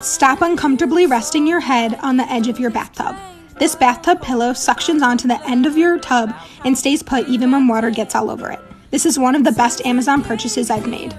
Stop uncomfortably resting your head on the edge of your bathtub. This bathtub pillow suctions onto the end of your tub and stays put even when water gets all over it. This is one of the best Amazon purchases I've made.